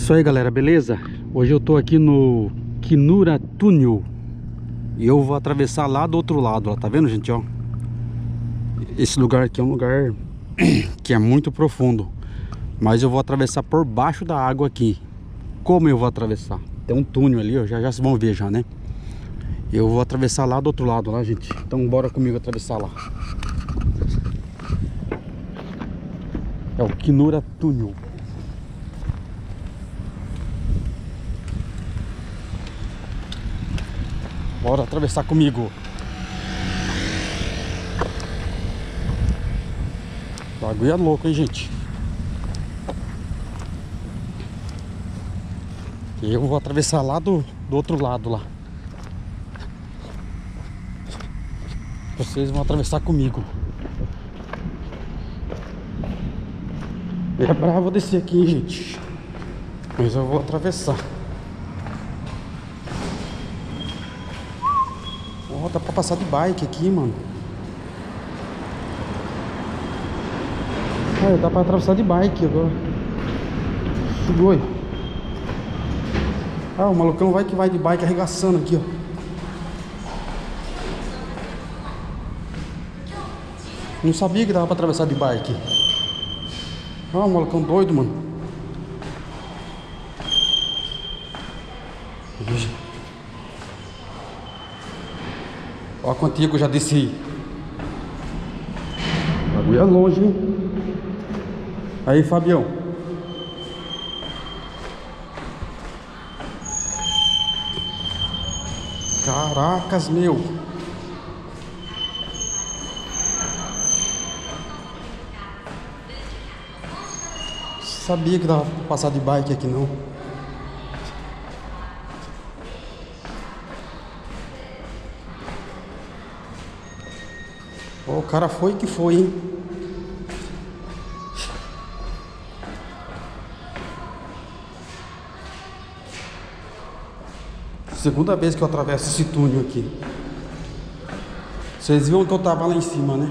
Isso aí galera, beleza? Hoje eu tô aqui no Kinura Túnel E eu vou atravessar lá do outro lado, ó, tá vendo gente, ó? Esse lugar aqui é um lugar que é muito profundo Mas eu vou atravessar por baixo da água aqui Como eu vou atravessar? Tem um túnel ali, ó, já, já vocês vão ver já, né? Eu vou atravessar lá do outro lado, lá gente Então bora comigo atravessar lá É o Kinura Túnel Bora atravessar comigo. O bagulho é louco, hein, gente? Eu vou atravessar lá do, do outro lado lá. Vocês vão atravessar comigo. É bravo descer aqui, hein, gente. Mas eu vou atravessar. Ó, dá pra passar de bike aqui, mano. É, dá pra atravessar de bike agora. Chegou. Ah, o malucão vai que vai de bike arregaçando aqui, ó. Não sabia que dava pra atravessar de bike. Ah, o malucão doido, mano. Ó, contigo já desci. O bagulho é longe, hein? Aí, Fabião. Caracas, meu. Sabia que dava pra passar de bike aqui não. O cara foi que foi, hein? Segunda vez que eu atravesso esse túnel aqui. Vocês viram que eu tava lá em cima, né?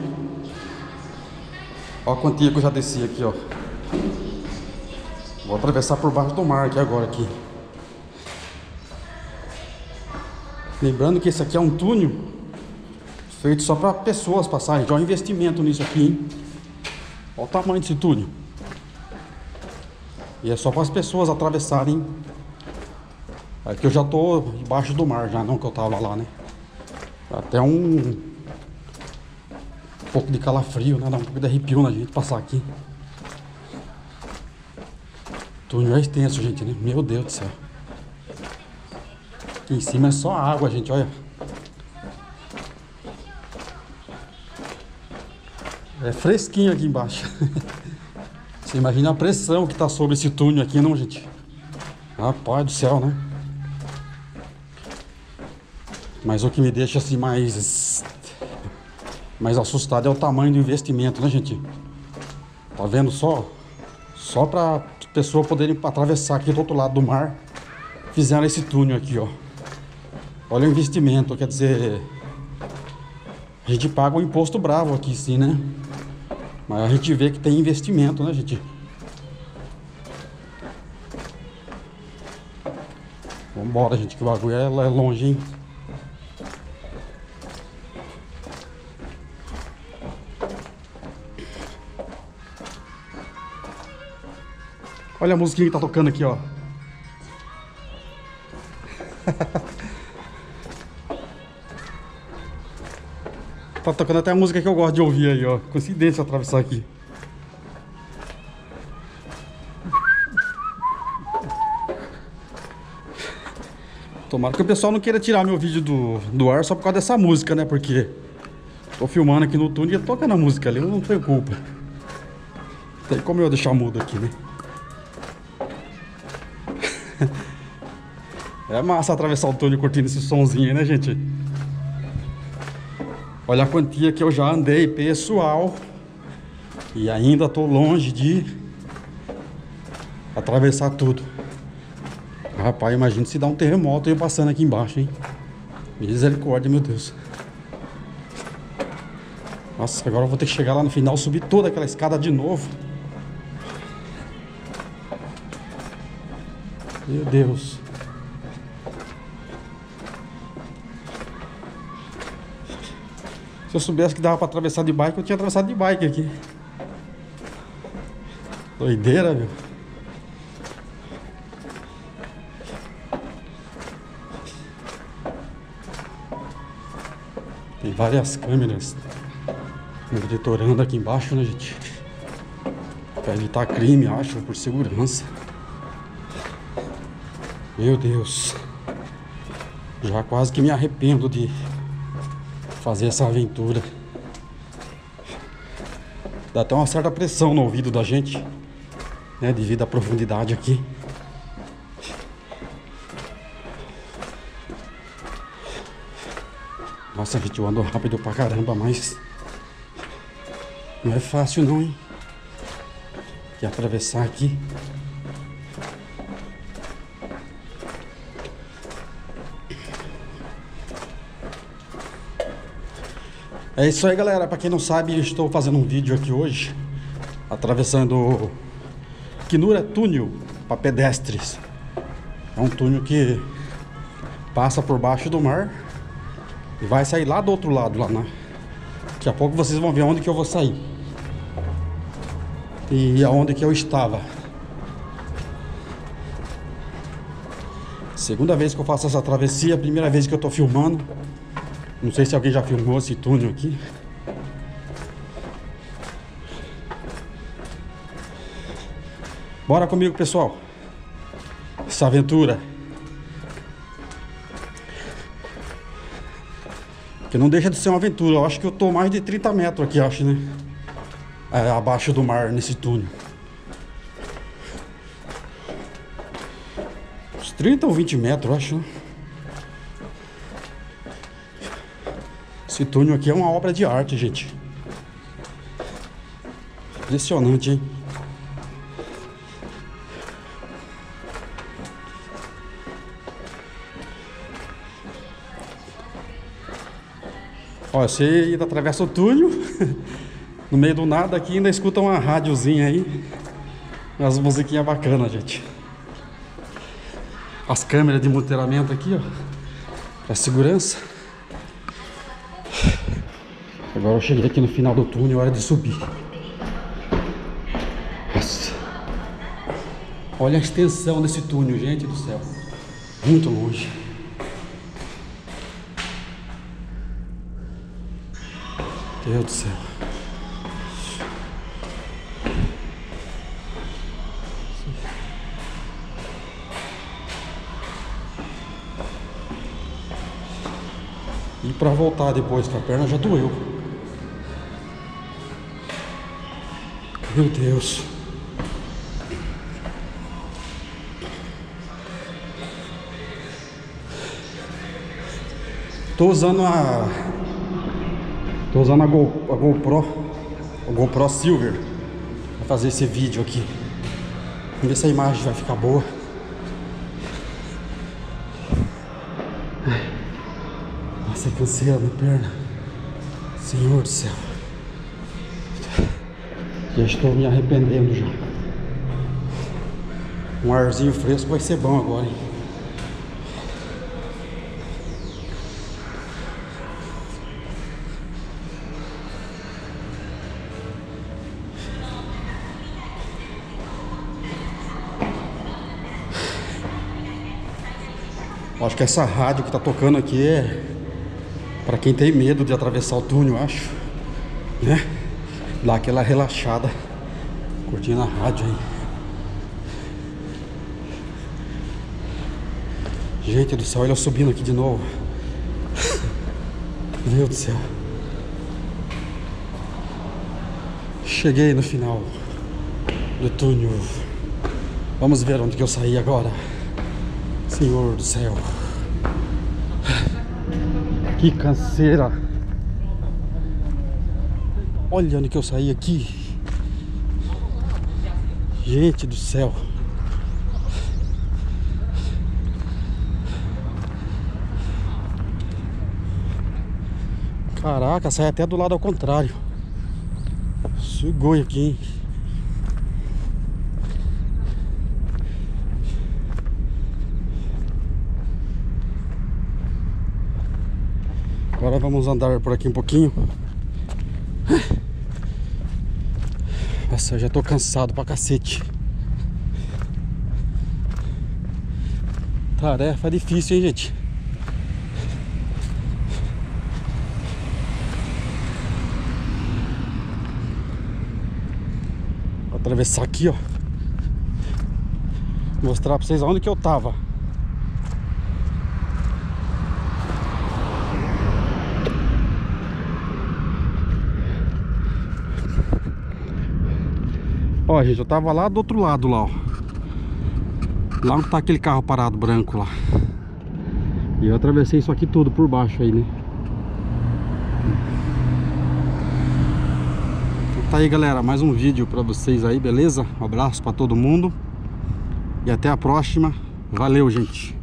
Ó a quantia que eu já desci aqui, ó. Vou atravessar por baixo do mar aqui agora aqui. Lembrando que esse aqui é um túnel Feito só para pessoas passarem. Já é um investimento nisso aqui, hein? Olha o tamanho desse túnel. E é só para as pessoas atravessarem. Aqui eu já tô embaixo do mar, já não que eu tava lá, né? Até um, um pouco de calafrio, né? Dá um pouco de arrepio na gente passar aqui. O túnel é extenso, gente, né? Meu Deus do céu. Aqui em cima é só água, gente, olha. É fresquinho aqui embaixo. Você imagina a pressão que tá sobre esse túnel aqui, não, gente? Rapaz do céu, né? Mas o que me deixa assim mais mais assustado é o tamanho do investimento, né, gente? Tá vendo só? Só para pessoas poderem atravessar aqui do outro lado do mar, fizeram esse túnel aqui, ó. Olha o investimento, quer dizer, a gente paga um imposto bravo aqui, sim, né? Mas a gente vê que tem investimento, né, gente? Vambora, gente, que o bagulho é, é longe, hein? Olha a musiquinha que tá tocando aqui, ó. Tá tocando até a música que eu gosto de ouvir aí, ó. Coincidência atravessar aqui. Tomara que o pessoal não queira tirar meu vídeo do, do ar só por causa dessa música, né? Porque tô filmando aqui no túnel e tocando a música ali, eu não tenho culpa. Tem como eu deixar mudo aqui, né? É massa atravessar o túnel curtindo esse somzinho aí, né, gente? Olha a quantia que eu já andei, pessoal. E ainda estou longe de atravessar tudo. Rapaz, imagina se dá um terremoto eu passando aqui embaixo, hein? Misericórdia, meu Deus. Nossa, agora eu vou ter que chegar lá no final, subir toda aquela escada de novo. Meu Deus. Eu soubesse que dava pra atravessar de bike, eu tinha atravessado de bike aqui. Doideira, meu. Tem várias câmeras monitorando aqui embaixo, né, gente? Pra evitar crime, acho, por segurança. Meu Deus. Já quase que me arrependo de fazer essa aventura. Dá até uma certa pressão no ouvido da gente, né? Devido à profundidade aqui. Nossa, gente, eu ando rápido pra caramba, mas não é fácil não, hein? Que atravessar aqui. É isso aí, galera. Para quem não sabe, estou fazendo um vídeo aqui hoje atravessando Kinura Túnel para pedestres. É um túnel que passa por baixo do mar e vai sair lá do outro lado, lá na. Daqui a pouco vocês vão ver onde que eu vou sair. E aonde que eu estava. Segunda vez que eu faço essa travessia, primeira vez que eu tô filmando. Não sei se alguém já filmou esse túnel aqui. Bora comigo, pessoal. Essa aventura. Que não deixa de ser uma aventura. Eu acho que eu tô mais de 30 metros aqui, acho, né? É, abaixo do mar, nesse túnel. Uns 30 ou 20 metros, acho, né? Esse túnel aqui é uma obra de arte, gente. Impressionante, hein? Ó, você atravessa o túnel, no meio do nada aqui ainda escuta uma rádiozinha aí. Umas musiquinhas bacanas, gente. As câmeras de monitoramento aqui, ó. Pra segurança. Agora eu cheguei aqui no final do túnel, hora de subir. Nossa. Olha a extensão desse túnel, gente do céu. Muito longe. Deus do céu. E para voltar depois, que a perna já doeu. Meu Deus. Tô usando a. Tô usando a, Go, a GoPro. A GoPro Silver. Pra fazer esse vídeo aqui. Vamos ver se a imagem vai ficar boa. Nossa, canseira na perna. Senhor do céu. Já estou me arrependendo já. Um arzinho fresco vai ser bom agora, hein? Acho que essa rádio que tá tocando aqui é para quem tem medo de atravessar o túnel, acho, né? Dá aquela relaxada, curtindo a rádio aí. Gente do céu, olha eu subindo aqui de novo. Meu Deus do céu. Cheguei no final do túnel. Vamos ver onde que eu saí agora. Senhor do céu. Que canseira. Olha onde que eu saí aqui. Gente do céu. Caraca, sai até do lado ao contrário. Sugou aqui, hein? Agora vamos andar por aqui um pouquinho. Nossa, eu já tô cansado pra cacete. Tarefa difícil, hein, gente? Vou atravessar aqui, ó. Mostrar pra vocês onde que eu tava. Ó, gente, eu tava lá do outro lado lá, ó. Lá onde tá aquele carro parado branco lá. E eu atravessei isso aqui tudo por baixo aí, né? Então tá aí, galera, mais um vídeo pra vocês aí, beleza? Um abraço pra todo mundo. E até a próxima. Valeu, gente.